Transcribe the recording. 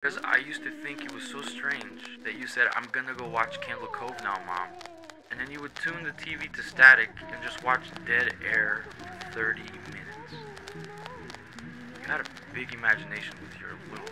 Because I used to think it was so strange that you said, I'm gonna go watch Candle Cove now, Mom. And then you would tune the TV to static and just watch dead air for 30 minutes. You had a big imagination with your little.